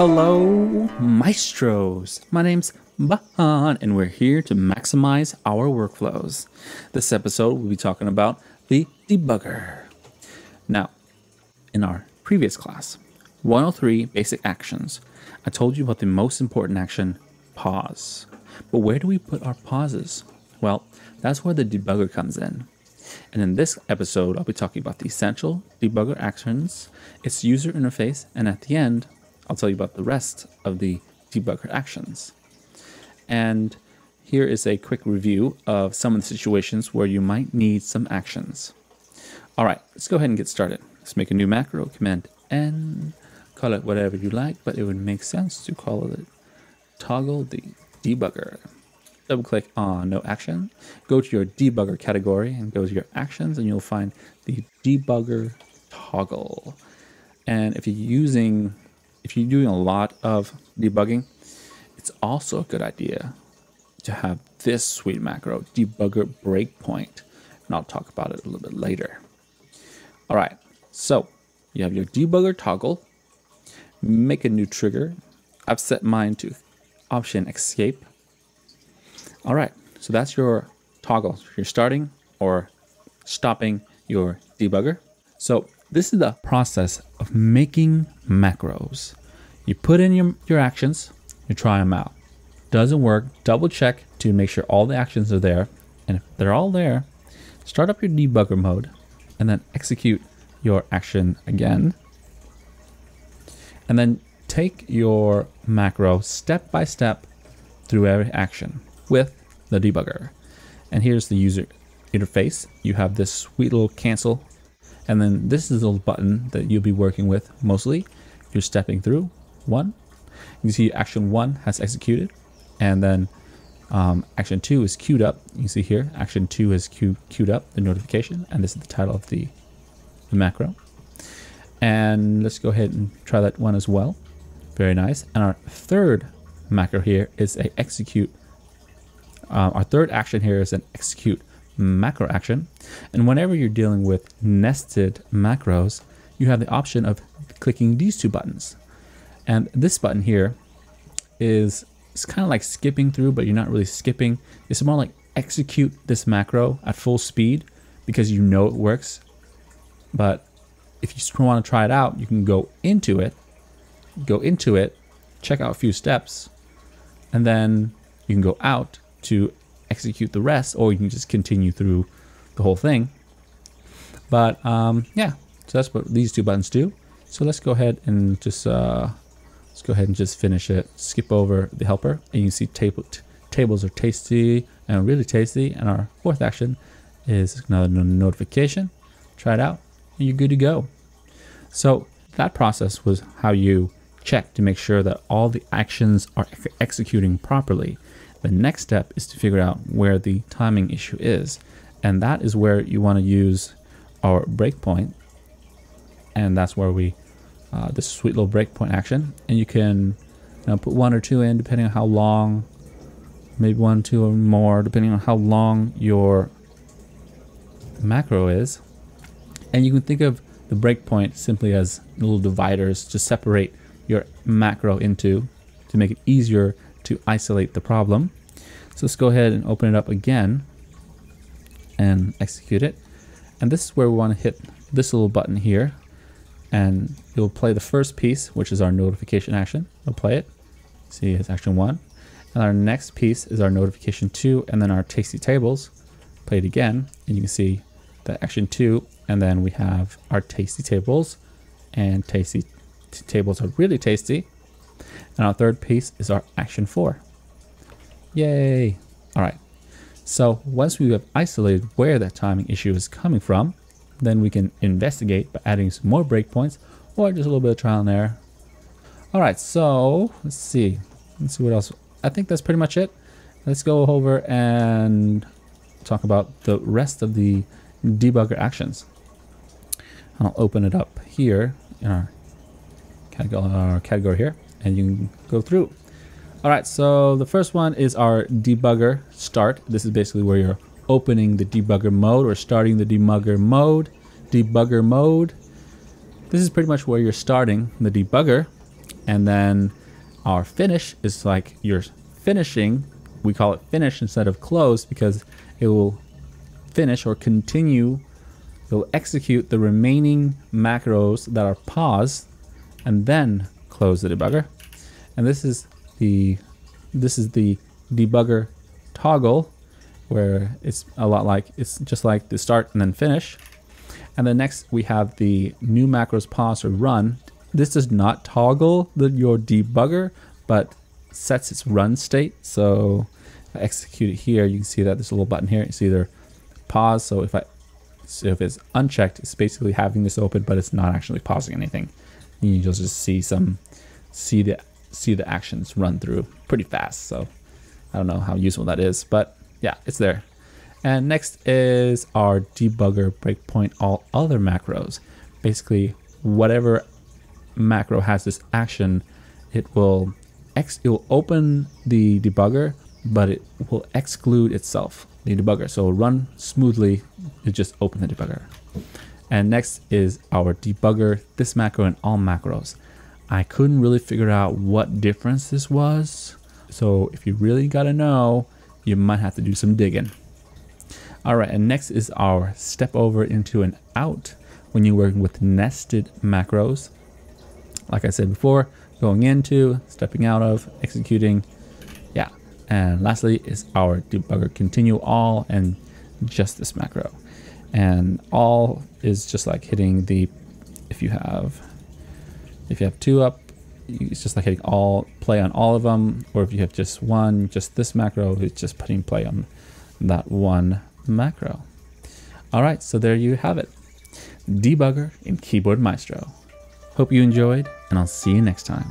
Hello, maestros. My name's Bahan, and we're here to maximize our workflows. This episode, we'll be talking about the debugger. Now, in our previous class, 103 basic actions, I told you about the most important action, pause. But where do we put our pauses? Well, that's where the debugger comes in. And in this episode, I'll be talking about the essential debugger actions, its user interface, and at the end, I'll tell you about the rest of the debugger actions. And here is a quick review of some of the situations where you might need some actions. All right, let's go ahead and get started. Let's make a new macro, Command N, call it whatever you like, but it would make sense to call it toggle the debugger. Double click on no action, go to your debugger category and go to your actions and you'll find the debugger toggle. And if you're using if you're doing a lot of debugging, it's also a good idea to have this sweet macro, debugger breakpoint. And I'll talk about it a little bit later. All right, so you have your debugger toggle, make a new trigger. I've set mine to option escape. All right, so that's your toggle. You're starting or stopping your debugger. So this is the process of making macros. You put in your, your actions, you try them out. Doesn't work, double check to make sure all the actions are there. And if they're all there, start up your debugger mode and then execute your action again. And then take your macro step by step through every action with the debugger. And here's the user interface. You have this sweet little cancel and then this is a little button that you'll be working with mostly. You're stepping through one. You see action one has executed. And then um, action two is queued up. You see here, action two is queued, queued up, the notification. And this is the title of the, the macro. And let's go ahead and try that one as well. Very nice. And our third macro here is a execute. Uh, our third action here is an execute macro action. And whenever you're dealing with nested macros, you have the option of clicking these two buttons. And this button here is it's kind of like skipping through, but you're not really skipping. It's more like execute this macro at full speed because you know it works. But if you want to try it out, you can go into it, go into it, check out a few steps, and then you can go out to execute the rest, or you can just continue through the whole thing. But um, yeah, so that's what these two buttons do. So let's go ahead and just uh, let's go ahead and just finish it. Skip over the helper, and you see table tables are tasty and really tasty. And our fourth action is another notification. Try it out, and you're good to go. So that process was how you check to make sure that all the actions are executing properly. The next step is to figure out where the timing issue is. And that is where you want to use our breakpoint. And that's where we, uh, this sweet little breakpoint action. And you can you know, put one or two in depending on how long, maybe one, two or more, depending on how long your macro is. And you can think of the breakpoint simply as little dividers to separate your macro into to make it easier to isolate the problem. So let's go ahead and open it up again and execute it. And this is where we want to hit this little button here and you'll play the first piece, which is our notification action. We'll play it. See, it's action one. And our next piece is our notification two, and then our tasty tables. Play it again, and you can see the action two, and then we have our tasty tables, and tasty tables are really tasty. And our third piece is our action four. Yay! All right. So once we have isolated where that timing issue is coming from, then we can investigate by adding some more breakpoints or just a little bit of trial and error. All right, so let's see. Let's see what else. I think that's pretty much it. Let's go over and talk about the rest of the debugger actions. I'll open it up here in our category, here and you can go through. All right, so the first one is our debugger start. This is basically where you're opening the debugger mode or starting the debugger mode. Debugger mode. This is pretty much where you're starting the debugger. And then our finish is like you're finishing. We call it finish instead of close because it will finish or continue. It will execute the remaining macros that are paused and then close the debugger. And this is the this is the debugger toggle where it's a lot like it's just like the start and then finish. And then next we have the new macros pause or run. This does not toggle the, your debugger, but sets its run state. So if I execute it here, you can see that there's a little button here. It's either pause. So if I so if it's unchecked, it's basically having this open, but it's not actually pausing anything. You'll just see some see the see the actions run through pretty fast. So I don't know how useful that is, but yeah, it's there. And next is our debugger breakpoint all other macros. Basically, whatever macro has this action, it will ex it will open the debugger, but it will exclude itself, the debugger. So run smoothly, it just open the debugger. And next is our debugger, this macro and all macros. I couldn't really figure out what difference this was. So if you really gotta know, you might have to do some digging. All right, and next is our step over into an out when you're working with nested macros. Like I said before, going into, stepping out of, executing, yeah. And lastly is our debugger continue all and just this macro. And all is just like hitting the, if you have, if you have two up, it's just like hitting all play on all of them. Or if you have just one, just this macro, it's just putting play on that one macro. All right, so there you have it. Debugger in Keyboard Maestro. Hope you enjoyed, and I'll see you next time.